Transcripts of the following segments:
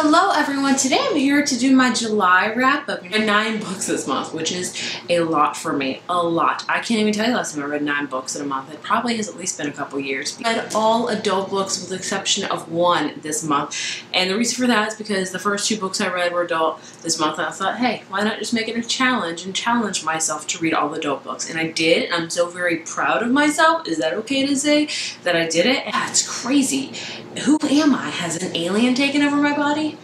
Hello everyone, today I'm here to do my July wrap up. I read nine books this month, which is a lot for me, a lot. I can't even tell you last time I read nine books in a month. It probably has at least been a couple years. I read all adult books with the exception of one this month. And the reason for that is because the first two books I read were adult this month. And I thought, hey, why not just make it a challenge and challenge myself to read all the adult books? And I did. and I'm so very proud of myself. Is that okay to say that I did it? That's crazy. Who am I? Has an alien taken over my body?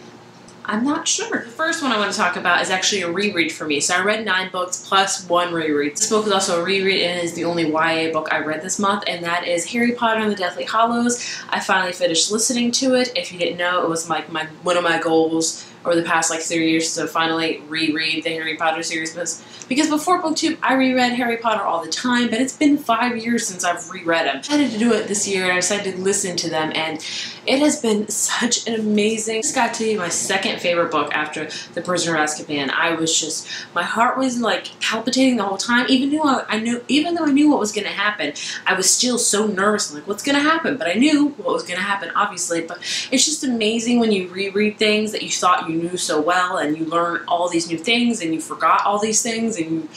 I'm not sure. The first one I want to talk about is actually a reread for me. So I read nine books plus one reread. This book is also a reread and is the only YA book I read this month, and that is Harry Potter and the Deathly Hallows. I finally finished listening to it. If you didn't know, it was like my one of my goals over the past like three years to finally reread the Harry Potter series because before booktube I reread Harry Potter all the time but it's been five years since I've reread them. I decided to do it this year and I decided to listen to them and it has been such an amazing this got to be my second favorite book after The Prisoner of Azkaban. I was just my heart was like palpitating the whole time even though I knew even though I knew what was gonna happen I was still so nervous I'm like what's gonna happen but I knew what was gonna happen obviously but it's just amazing when you reread things that you thought you you knew so well and you learn all these new things and you forgot all these things and you,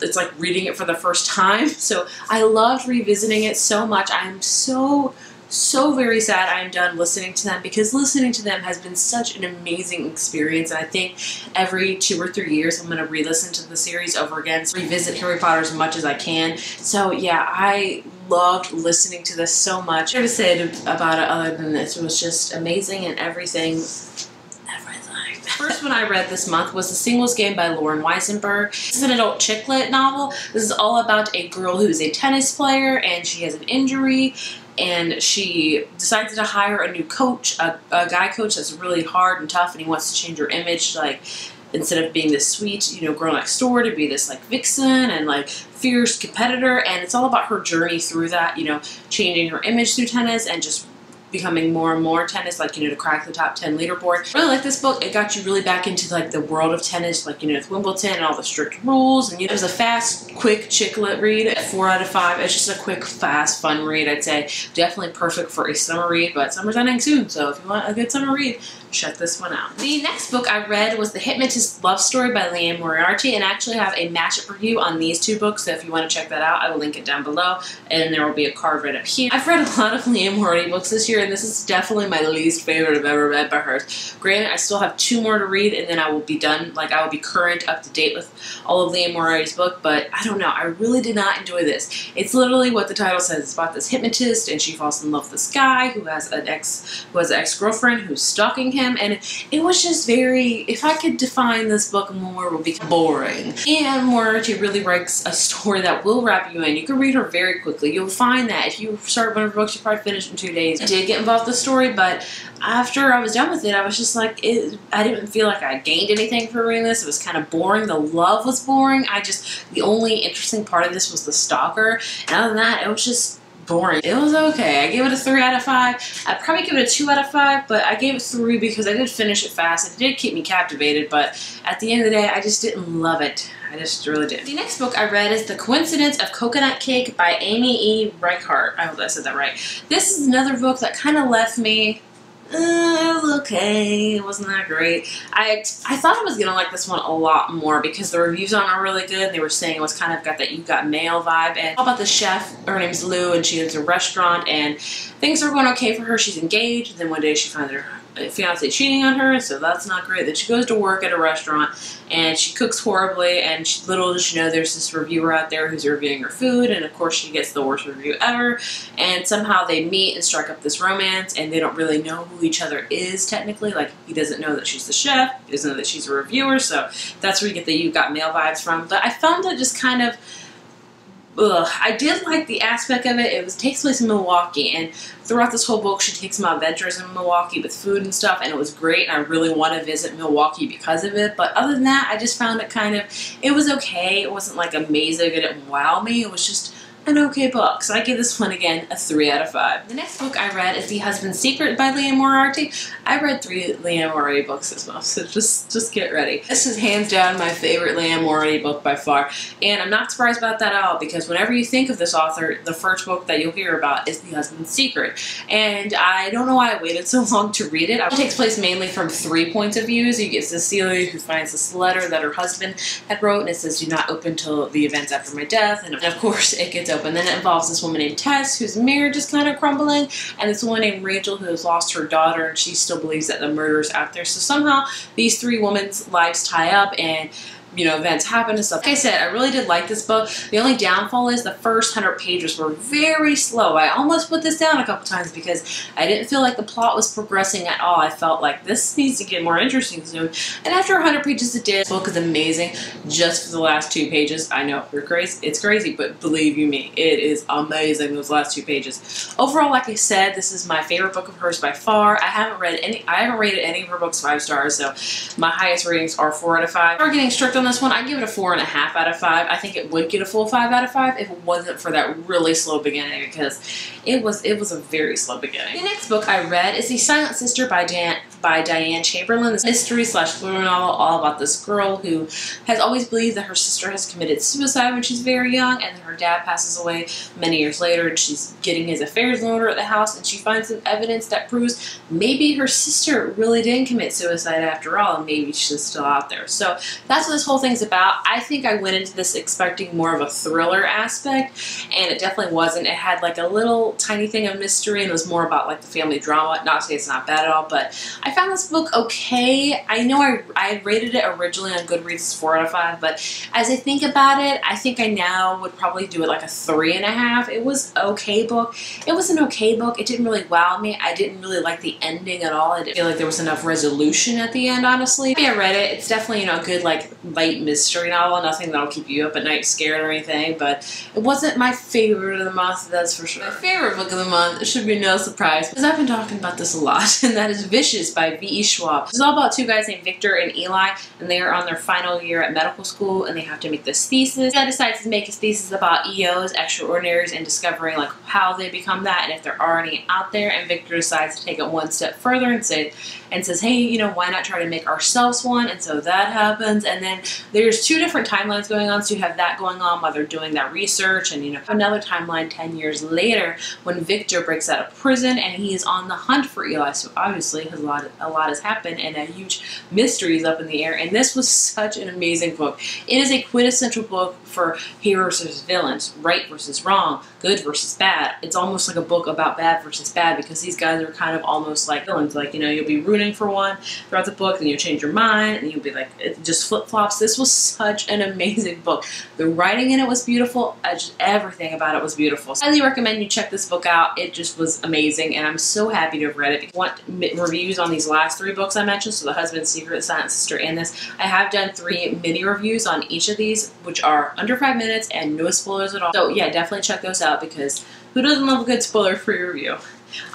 it's like reading it for the first time. So I loved revisiting it so much. I'm so so very sad I'm done listening to them because listening to them has been such an amazing experience and I think every two or three years I'm going to re-listen to the series over again, so revisit Harry Potter as much as I can. So yeah, I loved listening to this so much. I to say about it other than this, it was just amazing and everything first one I read this month was The Singles Game by Lauren Weisenberg. This is an adult chick lit novel. This is all about a girl who is a tennis player and she has an injury and she decides to hire a new coach, a, a guy coach that's really hard and tough and he wants to change her image like instead of being this sweet, you know, girl next door to be this like vixen and like fierce competitor. And it's all about her journey through that, you know, changing her image through tennis and just becoming more and more tennis, like, you know, to crack the top 10 leaderboard. Really like this book. It got you really back into, like, the world of tennis, like, you know, with Wimbledon and all the strict rules. And, you know, it was a fast, quick chick lit read. Four out of five. It's just a quick, fast, fun read, I'd say. Definitely perfect for a summer read, but summer's ending soon, so if you want a good summer read, check this one out. The next book I read was The Hypnotist Love Story by Liane Moriarty, and I actually have a matchup review on these two books, so if you want to check that out, I will link it down below, and there will be a card right up here. I've read a lot of Liane Moriarty books this year, and this is definitely my least favorite I've ever read by hers. Granted, I still have two more to read, and then I will be done, like I will be current, up to date with all of Liane Moriarty's book, but I don't know, I really did not enjoy this. It's literally what the title says. It's about this hypnotist, and she falls in love with this guy who has an ex, who has an ex-girlfriend who's stalking him, and it was just very, if I could define this book more, word, would be boring. And Moriarty really writes a story that will wrap you in. You can read her very quickly. You'll find that if you start one of her books, you probably finish in two days. I did get involved in the story, but after I was done with it, I was just like, it, I didn't feel like I gained anything from reading this. It was kind of boring. The love was boring. I just, the only interesting part of this was the stalker. And other than that, it was just boring. It was okay. I gave it a 3 out of 5. I'd probably give it a 2 out of 5, but I gave it 3 because I did finish it fast. It did keep me captivated, but at the end of the day, I just didn't love it. I just really did. The next book I read is The Coincidence of Coconut Cake by Amy E. Reichart. I hope I said that right. This is another book that kind of left me uh, it was okay. It wasn't that great. I I thought I was gonna like this one a lot more because the reviews on are really good. They were saying it was kind of got that you got mail vibe. And how about the chef, her name's Lou, and she owns a restaurant, and things are going okay for her. She's engaged. And then one day she finds her fiance cheating on her, so that's not great. That she goes to work at a restaurant and she cooks horribly, and she, little does she know there's this reviewer out there who's reviewing her food, and of course she gets the worst review ever. And somehow they meet and strike up this romance, and they don't really know who each other is technically. Like he doesn't know that she's the chef, doesn't know that she's a reviewer, so that's where you get the you got mail vibes from. But I found it just kind of ugh, I did like the aspect of it. It was takes place in Milwaukee, and throughout this whole book, she takes some adventures in Milwaukee with food and stuff, and it was great. And I really want to visit Milwaukee because of it. But other than that, I just found it kind of, it was okay. It wasn't like amazing. It didn't wow me. It was just an okay book. So I give this one again a 3 out of 5. The next book I read is The Husband's Secret by Liane Moriarty. I read three Liane Moriarty books this month, so just, just get ready. This is hands down my favorite Liane Moriarty book by far, and I'm not surprised about that at all because whenever you think of this author, the first book that you'll hear about is The Husband's Secret. And I don't know why I waited so long to read it. It takes place mainly from three points of views. You get Cecilia who finds this letter that her husband had wrote and it says do not open till the events after my death and of course it gets open. Then it involves this woman named Tess whose marriage is kind of crumbling and this woman named Rachel who has lost her daughter and she still believes that the murder is out there. So somehow these three women's lives tie up and you know, events happen and stuff. Like I said, I really did like this book. The only downfall is the first 100 pages were very slow. I almost put this down a couple times because I didn't feel like the plot was progressing at all. I felt like this needs to get more interesting soon. And after 100 pages it did. The book is amazing just for the last two pages. I know, you're crazy. It's crazy, but believe you me, it is amazing, those last two pages. Overall, like I said, this is my favorite book of hers by far. I haven't read any, I haven't rated any of her books five stars, so my highest ratings are four out of five. We're getting strict on this one, I give it a four and a half out of five. I think it would get a full five out of five if it wasn't for that really slow beginning because it was it was a very slow beginning. The next book I read is The Silent Sister by Dan by Diane Chamberlain. This mystery slash thriller novel all about this girl who has always believed that her sister has committed suicide when she's very young and then her dad passes away many years later and she's getting his affairs in order at the house and she finds some evidence that proves maybe her sister really didn't commit suicide after all and maybe she's still out there. So that's what this whole thing's about. I think I went into this expecting more of a thriller aspect and it definitely wasn't. It had like a little tiny thing of mystery and it was more about like the family drama. Not to say it's not bad at all, but I found this book okay. I know I, I rated it originally on Goodreads 4 out of 5, but as I think about it, I think I now would probably do it like a 3.5. It was okay book. It was an okay book. It didn't really wow me. I didn't really like the ending at all. I didn't feel like there was enough resolution at the end, honestly. I read it. It's definitely, you know, a good like light mystery novel. Nothing that'll keep you up at night scared or anything, but it wasn't my favorite of the month, that's for sure. My favorite book of the month, should be no surprise, because I've been talking about this a lot, and that is Vicious by V.E. Schwab. It's all about two guys named Victor and Eli, and they are on their final year at medical school, and they have to make this thesis. Eli decides to make his thesis about EOs, extraordinaries, and discovering like how they become that, and if there are any out there, and Victor decides to take it one step further and say, and says, hey, you know, why not try to make ourselves one? And so that happens, and then there's two different timelines going on, so you have that going on while they're doing that research, and you know, another timeline 10 years later when Victor breaks out of prison and he is on the hunt for Eli, so obviously a lot, a lot has happened and a huge mystery is up in the air, and this was such an amazing book. It is a quintessential book for heroes versus villains, right versus wrong, good versus bad. It's almost like a book about bad versus bad because these guys are kind of almost like villains. Like, you know, you'll be rooting for one throughout the book, then you'll change your mind, and you'll be like, it just flip flops. This was such an amazing book. The writing in it was beautiful, just everything about it was beautiful. So I highly recommend you check this book out. It just was amazing, and I'm so happy to have read it. If you want reviews on these last three books I mentioned, so The Husband's Secret, Silent Sister, and this, I have done three mini reviews on each of these, which are under five minutes and no spoilers at all. So yeah, definitely check those out because who doesn't love a good spoiler-free review?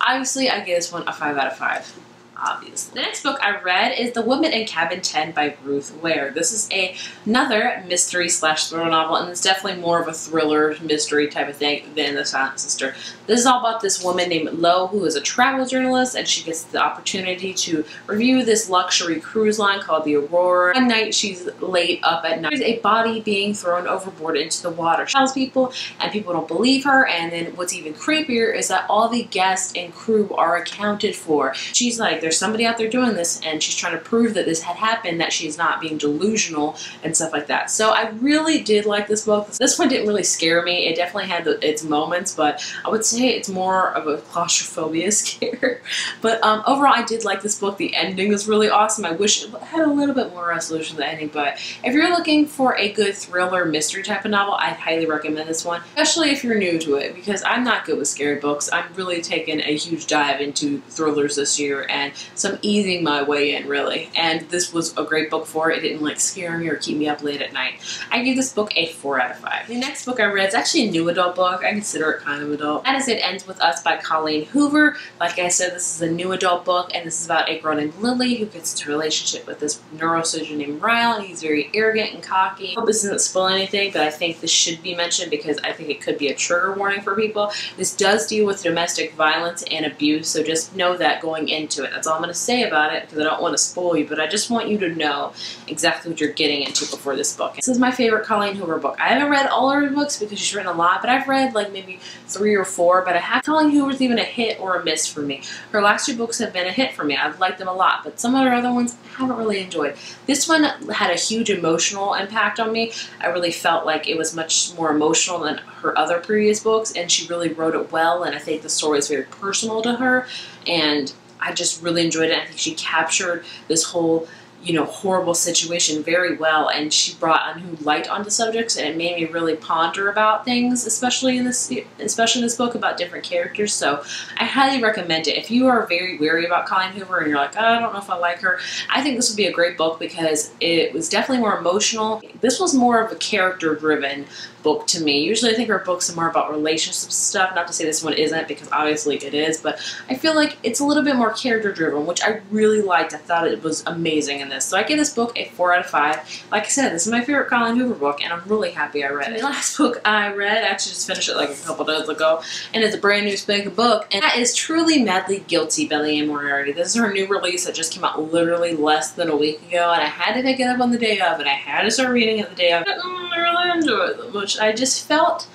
Obviously, I give this one a 5 out of 5 obviously. The next book I read is The Woman in Cabin 10 by Ruth Ware. This is a, another mystery slash thriller novel, and it's definitely more of a thriller mystery type of thing than The Silent Sister. This is all about this woman named Lo, who is a travel journalist, and she gets the opportunity to review this luxury cruise line called the Aurora. One night, she's late up at night. There's a body being thrown overboard into the water. She tells people, and people don't believe her, and then what's even creepier is that all the guests and crew are accounted for. She's like, there's somebody out there doing this and she's trying to prove that this had happened, that she's not being delusional and stuff like that. So I really did like this book. This one didn't really scare me. It definitely had the, its moments, but I would say it's more of a claustrophobia scare. But um, overall, I did like this book. The ending was really awesome. I wish it had a little bit more resolution to the ending, but if you're looking for a good thriller mystery type of novel, I'd highly recommend this one, especially if you're new to it, because I'm not good with scary books. I'm really taking a huge dive into thrillers this year, and So I'm easing my way in really. And this was a great book for it. It didn't like scare me or keep me up late at night. I give this book a 4 out of 5. The next book I read is actually a new adult book. I consider it kind of adult. That is It Ends With Us by Colleen Hoover. Like I said, this is a new adult book and this is about a girl named Lily who gets into a relationship with this neurosurgeon named Ryle and he's very arrogant and cocky. Hope this doesn't spoil anything, but I think this should be mentioned because I think it could be a trigger warning for people. This does deal with domestic violence and abuse, so just know that going into it. That's all I'm going to say about it because I don't want to spoil you, but I just want you to know exactly what you're getting into before this book. This is my favorite Colleen Hoover book. I haven't read all her books because she's written a lot, but I've read like maybe three or four, but I have Colleen Hoover's even a hit or a miss for me. Her last two books have been a hit for me. I've liked them a lot, but some of her other ones I haven't really enjoyed. This one had a huge emotional impact on me. I really felt like it was much more emotional than her other previous books, and she really wrote it well, and I think the story is very personal to her, and I just really enjoyed it. I think she captured this whole you know, horrible situation very well, and she brought a new light onto subjects, and it made me really ponder about things, especially in this, especially in this book about different characters. So, I highly recommend it. If you are very wary about Colleen Hoover and you're like, oh, I don't know if I like her, I think this would be a great book because it was definitely more emotional. This was more of a character-driven book to me. Usually, I think her books are more about relationships stuff. Not to say this one isn't, because obviously it is, but I feel like it's a little bit more character-driven, which I really liked. I thought it was amazing in this. So I give this book a 4 out of 5. Like I said, this is my favorite Colleen Hoover book, and I'm really happy I read it. The last book I read, I actually just finished it like a couple days ago, and it's a brand new spanking book, and that is Truly Madly Guilty by Liane Moriarty. This is her new release that just came out literally less than a week ago, and I had to pick it up on the day of, and I had to start reading it the day of. I really enjoyed it much. I just felt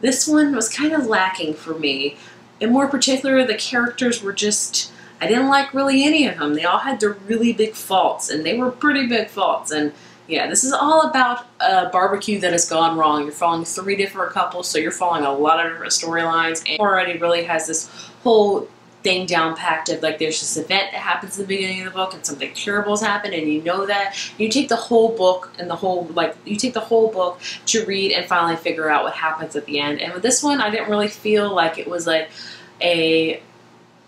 this one was kind of lacking for me. In more particular, the characters were just I didn't like really any of them. They all had their really big faults, and they were pretty big faults. And yeah, this is all about a barbecue that has gone wrong. You're following three different couples, so you're following a lot of different storylines. And already really has this whole thing down packed of like there's this event that happens at the beginning of the book and something terrible has happened and you know that you take the whole book and the whole like you take the whole book to read and finally figure out what happens at the end and with this one I didn't really feel like it was like a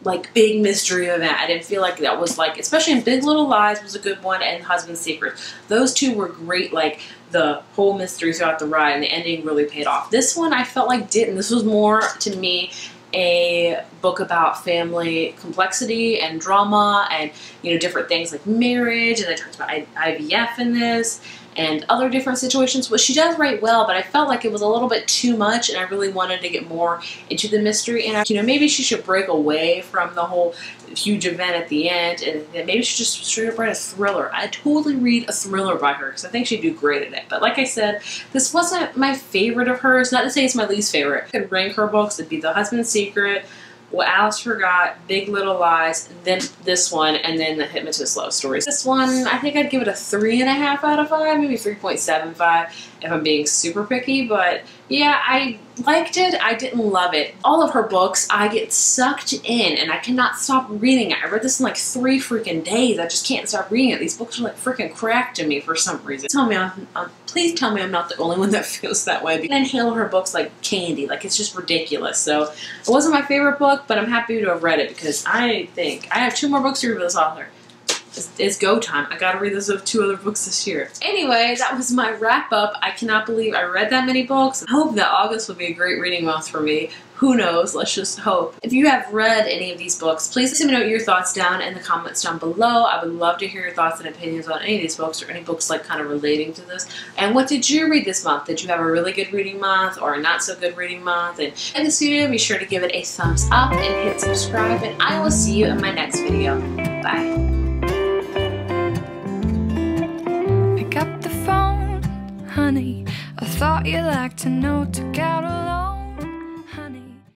like big mystery event. I didn't feel like that was like, especially in Big Little Lies was a good one and Husband's Secret. Those two were great, like the whole mystery throughout the ride and the ending really paid off. This one I felt like didn't. This was more to me a book about family complexity and drama and you know different things like marriage and they talked about IVF in this and other different situations, which she does write well, but I felt like it was a little bit too much and I really wanted to get more into the mystery and, I, you know, maybe she should break away from the whole huge event at the end and maybe she just straight up write a thriller. I'd totally read a thriller by her because I think she'd do great at it. But like I said, this wasn't my favorite of hers. Not to say it's my least favorite. I could rank her books. It'd be The Husband's Secret, what Alice Forgot, Big Little Lies, then this one, and then the Hypnotist Love Stories. This one, I think I'd give it a 3.5 out of 5, maybe 3.75 if I'm being super picky, but yeah, I liked it. I didn't love it. All of her books, I get sucked in and I cannot stop reading it. I read this in like three freaking days. I just can't stop reading it. These books are like freaking crack to me for some reason. Tell me, I'm, I'm, please tell me I'm not the only one that feels that way. I inhale her books like candy. Like it's just ridiculous. So it wasn't my favorite book, but I'm happy to have read it because I think I have two more books to read with this author. It's, go time. I gotta read those two other books this year. Anyway, that was my wrap up. I cannot believe I read that many books. I hope that August will be a great reading month for me. Who knows? Let's just hope. If you have read any of these books, please let me know your thoughts down in the comments down below. I would love to hear your thoughts and opinions on any of these books or any books like kind of relating to this. And what did you read this month? Did you have a really good reading month or a not so good reading month? And in this video, be sure to give it a thumbs up and hit subscribe. And I will see you in my next video. Bye. Honey. I thought you liked to know, took out a long